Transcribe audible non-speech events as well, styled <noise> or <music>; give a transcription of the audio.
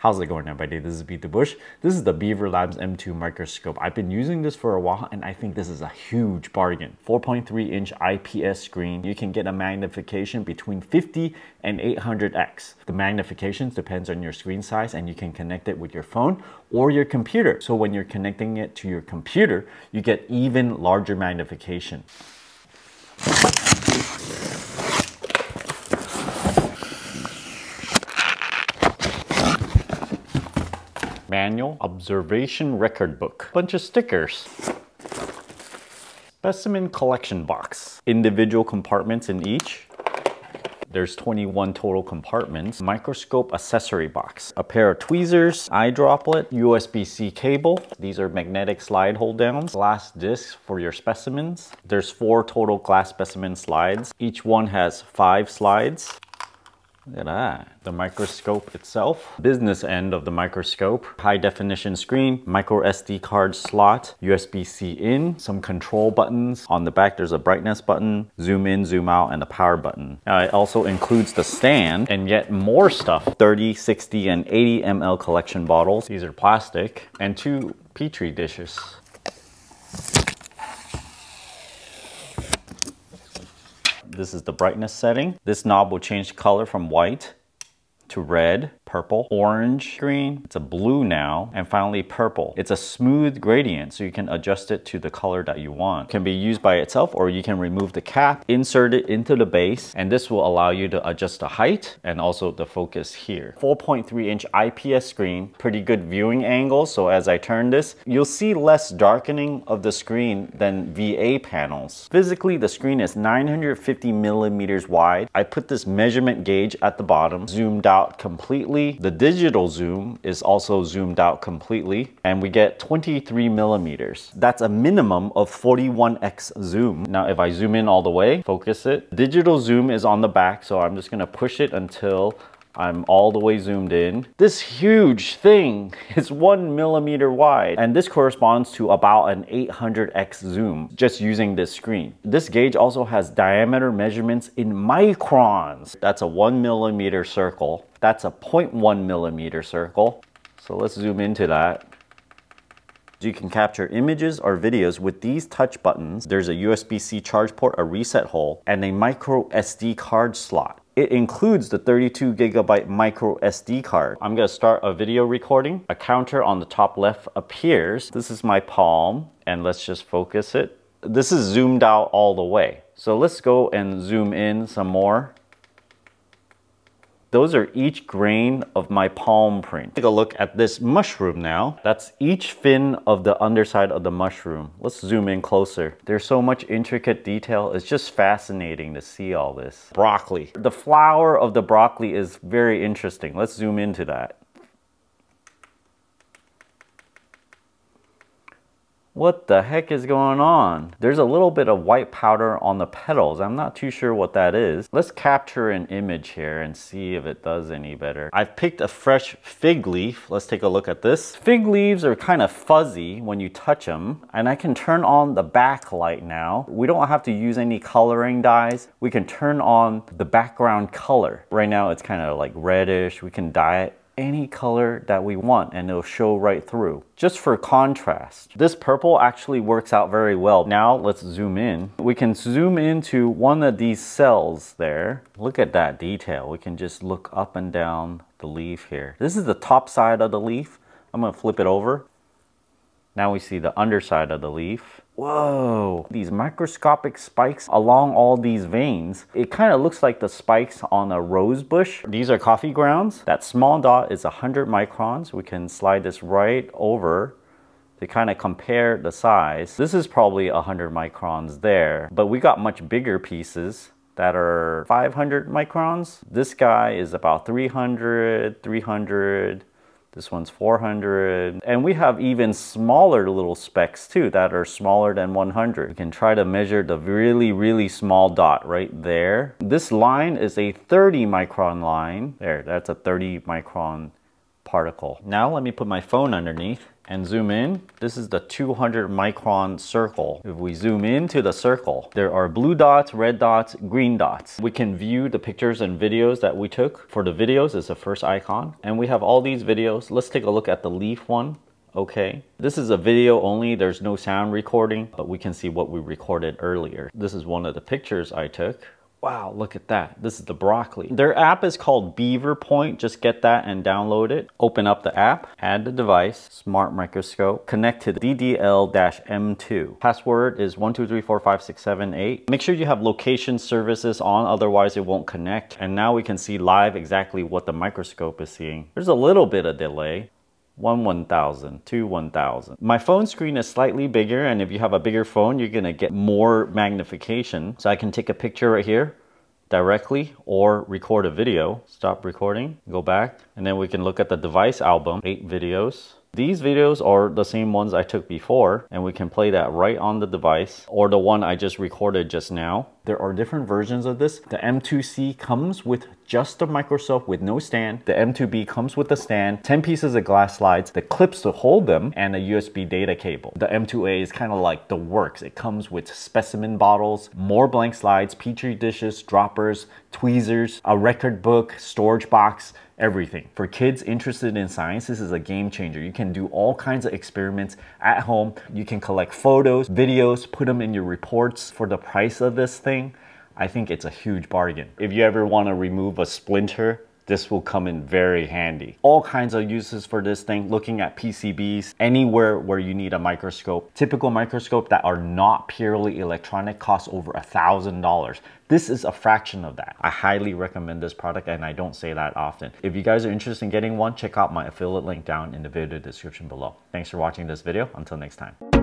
How's it going everybody? This is BeatTheBush. This is the Beaver Labs M2 microscope. I've been using this for a while and I think this is a huge bargain. 4.3 inch IPS screen. You can get a magnification between 50 and 800x. The magnification depends on your screen size and you can connect it with your phone or your computer. So when you're connecting it to your computer, you get even larger magnification. Manual observation record book, bunch of stickers, specimen collection box, individual compartments in each, there's 21 total compartments, microscope accessory box, a pair of tweezers, eye droplet, USB-C cable. These are magnetic slide hold downs, glass discs for your specimens. There's four total glass specimen slides. Each one has five slides. Look at that. The microscope itself, business end of the microscope, high definition screen, micro SD card slot, USB-C in, some control buttons. On the back, there's a brightness button, zoom in, zoom out, and a power button. Now, it also includes the stand and yet more stuff. 30, 60, and 80 ml collection bottles. These are plastic and two Petri dishes. This is the brightness setting. This knob will change color from white to red purple, orange, green, it's a blue now, and finally purple. It's a smooth gradient, so you can adjust it to the color that you want. It can be used by itself or you can remove the cap, insert it into the base, and this will allow you to adjust the height and also the focus here. 4.3 inch IPS screen, pretty good viewing angle, so as I turn this, you'll see less darkening of the screen than VA panels. Physically, the screen is 950 millimeters wide. I put this measurement gauge at the bottom, zoomed out completely completely. The digital zoom is also zoomed out completely and we get 23 millimeters. That's a minimum of 41x zoom. Now if I zoom in all the way, focus it, digital zoom is on the back so I'm just gonna push it until I'm all the way zoomed in. This huge thing <laughs> is one millimeter wide and this corresponds to about an 800x zoom just using this screen. This gauge also has diameter measurements in microns. That's a one millimeter circle. That's a 0.1 millimeter circle. So let's zoom into that. You can capture images or videos with these touch buttons. There's a USB-C charge port, a reset hole, and a micro SD card slot. It includes the 32 gigabyte micro SD card. I'm gonna start a video recording. A counter on the top left appears. This is my palm and let's just focus it. This is zoomed out all the way. So let's go and zoom in some more. Those are each grain of my palm print. Take a look at this mushroom now. That's each fin of the underside of the mushroom. Let's zoom in closer. There's so much intricate detail. It's just fascinating to see all this. Broccoli. The flower of the broccoli is very interesting. Let's zoom into that. What the heck is going on? There's a little bit of white powder on the petals. I'm not too sure what that is. Let's capture an image here and see if it does any better. I've picked a fresh fig leaf. Let's take a look at this. Fig leaves are kind of fuzzy when you touch them. And I can turn on the backlight now. We don't have to use any coloring dyes. We can turn on the background color. Right now it's kind of like reddish. We can dye it any color that we want and it'll show right through. Just for contrast. This purple actually works out very well. Now let's zoom in. We can zoom into one of these cells there. Look at that detail. We can just look up and down the leaf here. This is the top side of the leaf. I'm gonna flip it over. Now we see the underside of the leaf. Whoa, these microscopic spikes along all these veins. It kind of looks like the spikes on a rose bush. These are coffee grounds. That small dot is 100 microns. We can slide this right over to kind of compare the size. This is probably 100 microns there, but we got much bigger pieces that are 500 microns. This guy is about 300, 300, this one's 400. And we have even smaller little specks too that are smaller than 100. We can try to measure the really, really small dot right there. This line is a 30 micron line. There, that's a 30 micron particle. Now let me put my phone underneath and zoom in. This is the 200 micron circle. If we zoom into the circle, there are blue dots, red dots, green dots. We can view the pictures and videos that we took. For the videos, is the first icon. And we have all these videos. Let's take a look at the leaf one okay. This is a video only, there's no sound recording, but we can see what we recorded earlier. This is one of the pictures I took. Wow, look at that. This is the broccoli. Their app is called Beaver Point. Just get that and download it. Open up the app, add the device, smart microscope, connect to DDL-M2. Password is 1234567 Make sure you have location services on, otherwise it won't connect. And now we can see live exactly what the microscope is seeing. There's a little bit of delay one 1000, two 1000. My phone screen is slightly bigger and if you have a bigger phone, you're gonna get more magnification. So I can take a picture right here directly or record a video. Stop recording, go back, and then we can look at the device album, eight videos. These videos are the same ones I took before and we can play that right on the device or the one I just recorded just now. There are different versions of this. The M2C comes with just a microscope with no stand. The M2B comes with a stand, 10 pieces of glass slides, the clips to hold them, and a USB data cable. The M2A is kind of like the works. It comes with specimen bottles, more blank slides, petri dishes, droppers, tweezers, a record book, storage box, everything. For kids interested in science, this is a game changer. You can do all kinds of experiments at home. You can collect photos, videos, put them in your reports for the price of this thing. I think it's a huge bargain. If you ever want to remove a splinter this will come in very handy. All kinds of uses for this thing, looking at PCBs, anywhere where you need a microscope. Typical microscope that are not purely electronic cost over a $1,000. This is a fraction of that. I highly recommend this product and I don't say that often. If you guys are interested in getting one, check out my affiliate link down in the video description below. Thanks for watching this video. Until next time.